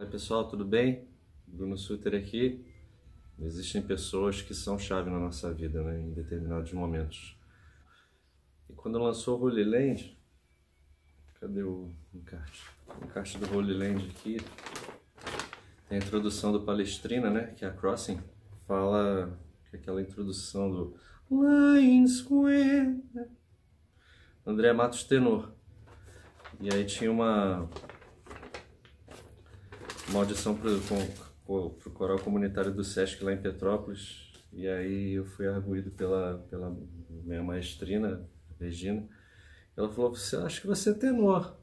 Oi pessoal, tudo bem? Bruno Suter aqui. Existem pessoas que são chave na nossa vida, né, em determinados momentos. E quando lançou o Holy Land, cadê o encarte? O encarte do Holy Land aqui tem a introdução do Palestrina, né, que é a Crossing, fala que é aquela introdução do Lion Square, André Matos tenor. E aí tinha uma uma audição para o coral comunitário do Sesc lá em Petrópolis. E aí eu fui arguído pela, pela minha maestrina, Regina. Ela falou: Você acha que você é tenor?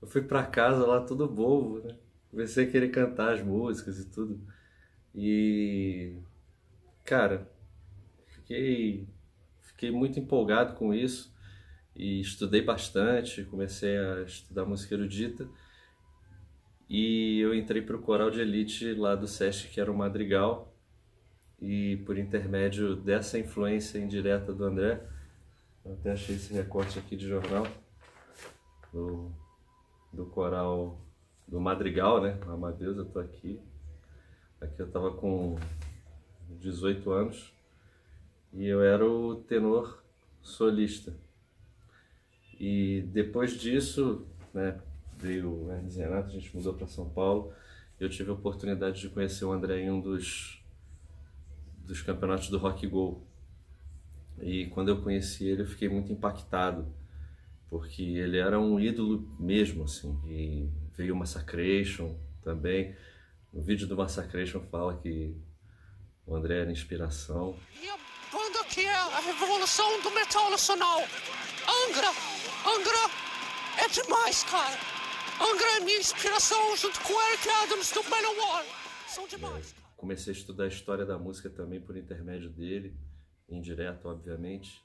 Eu fui para casa lá todo bobo, né? Comecei a querer cantar as músicas e tudo. E, cara, fiquei, fiquei muito empolgado com isso e estudei bastante. Comecei a estudar música erudita e eu entrei para o coral de elite lá do SESC, que era o Madrigal, e por intermédio dessa influência indireta do André, eu até achei esse recorte aqui de jornal do, do coral do Madrigal, né? Amadeus, eu tô aqui. Aqui eu estava com 18 anos e eu era o tenor solista. E depois disso, né, veio o Hermes Renato, a gente mudou para São Paulo. Eu tive a oportunidade de conhecer o André em um dos, dos campeonatos do Rock Go. E quando eu conheci ele, eu fiquei muito impactado, porque ele era um ídolo mesmo, assim. E veio o Massacration também. No vídeo do Massacration fala que o André era inspiração. E a banda que é a revolução do metal nacional. Angra! Angra é demais, cara! É minha inspiração junto com Eric Adams do Manowar. São demais. É, comecei a estudar a história da música também por intermédio dele, indireto, obviamente.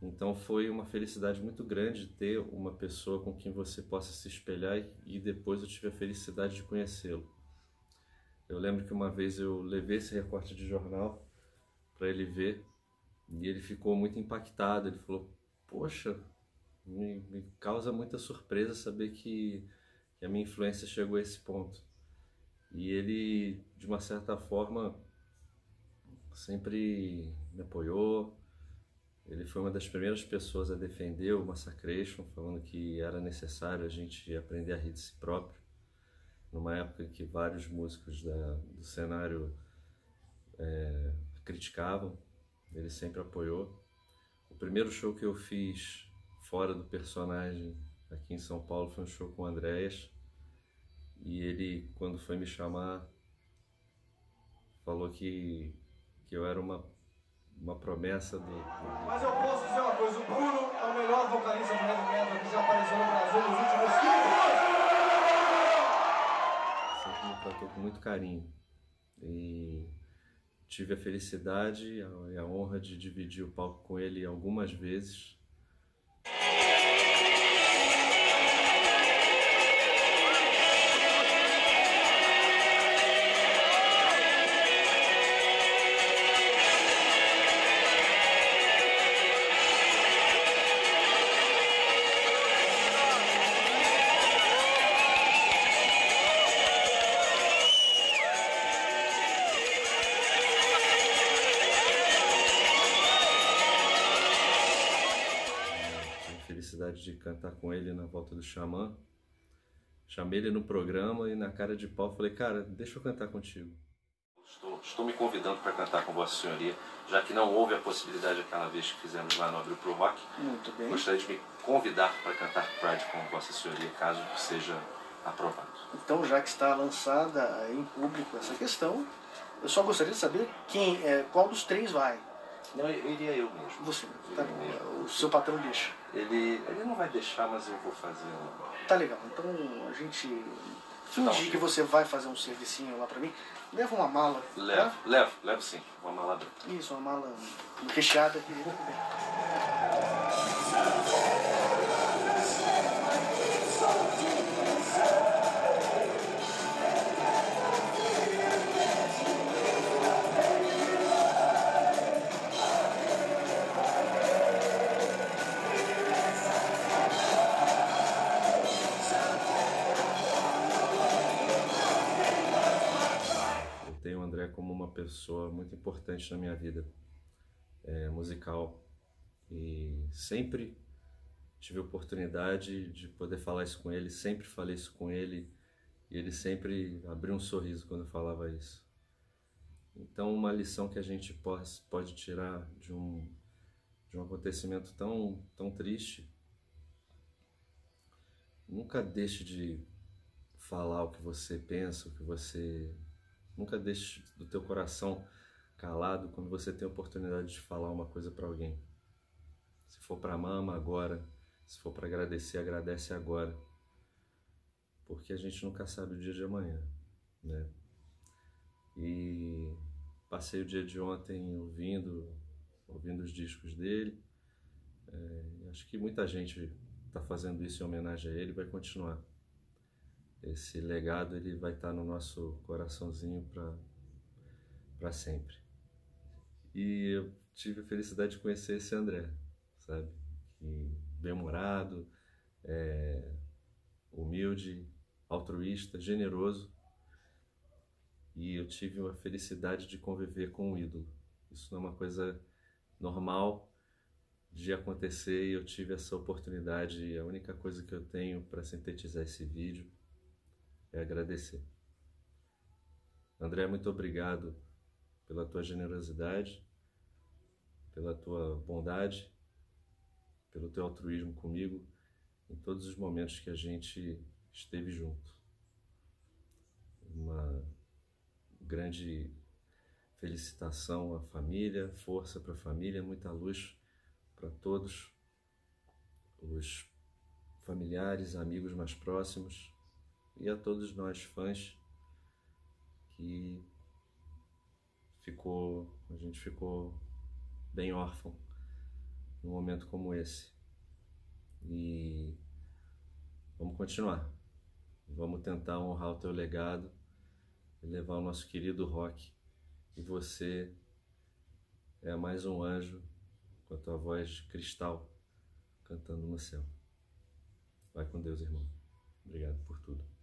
Então foi uma felicidade muito grande ter uma pessoa com quem você possa se espelhar e depois eu tive a felicidade de conhecê-lo. Eu lembro que uma vez eu levei esse recorte de jornal para ele ver e ele ficou muito impactado. Ele falou: Poxa, me, me causa muita surpresa saber que, que a minha influência chegou a esse ponto. E ele, de uma certa forma, sempre me apoiou. Ele foi uma das primeiras pessoas a defender o Massacration, falando que era necessário a gente aprender a rir de si próprio, numa época em que vários músicos da, do cenário é, criticavam. Ele sempre apoiou. O primeiro show que eu fiz fora do personagem aqui em São Paulo foi um show com o Andréas. E ele, quando foi me chamar, falou que, que eu era uma, uma promessa do, do... Mas eu posso dizer uma coisa: o Bruno é o melhor vocalista do heavy metal que já apareceu no Brasil nos últimos 15 anos. Sempre me tratou com muito carinho. E tive a felicidade e a honra de dividir o palco com ele algumas vezes felicidade de cantar com ele na volta do Xamã. Chamei ele no programa e na cara de pau falei, cara, deixa eu cantar contigo. Estou, estou me convidando para cantar com Vossa Senhoria, já que não houve a possibilidade aquela vez que fizemos lá no Abril Pro Rock. Muito bem. Gostaria de me convidar para cantar Pride com Vossa Senhoria, caso seja aprovado. Então, já que está lançada em público essa questão, eu só gostaria de saber quem, é, qual dos três vai. Não, eu iria eu mesmo. Você, tá bom. O seu patrão deixa. Ele, ele não vai deixar, mas eu vou fazer. Um... Tá legal. Então a gente fingir que você vai fazer um servicinho lá pra mim. Leva uma mala. Levo, tá? levo, levo sim. Uma mala branca. Isso, uma mala recheada. André como uma pessoa muito importante na minha vida é, musical e sempre tive oportunidade de poder falar isso com ele, sempre falei isso com ele e ele sempre abriu um sorriso quando eu falava isso. Então, uma lição que a gente pode, pode tirar de um, de um acontecimento tão, tão triste, nunca deixe de falar o que você pensa, o que você. Nunca deixe do teu coração calado quando você tem a oportunidade de falar uma coisa para alguém. Se for para mama, agora. Se for para agradecer, agradece agora. Porque a gente nunca sabe o dia de amanhã, né? E passei o dia de ontem ouvindo, ouvindo os discos dele. É, acho que muita gente está fazendo isso em homenagem a ele, vai continuar. Esse legado ele vai estar no nosso coraçãozinho para sempre. E eu tive a felicidade de conhecer esse André, sabe? Bem-humorado, é, humilde, altruísta, generoso e eu tive a felicidade de conviver com um ídolo. Isso não é uma coisa normal de acontecer e eu tive essa oportunidade a única coisa que eu tenho para sintetizar esse vídeo é agradecer. André, muito obrigado pela tua generosidade, pela tua bondade, pelo teu altruísmo comigo em todos os momentos que a gente esteve junto. Uma grande felicitação à família, força para a família, muita luz para todos os familiares, amigos mais próximos e a todos nós fãs que ficou, a gente ficou bem órfão num momento como esse. E vamos continuar. Vamos tentar honrar o teu legado e levar o nosso querido rock. E você é mais um anjo com a tua voz de cristal cantando no céu. Vai com Deus, irmão. Obrigado por tudo.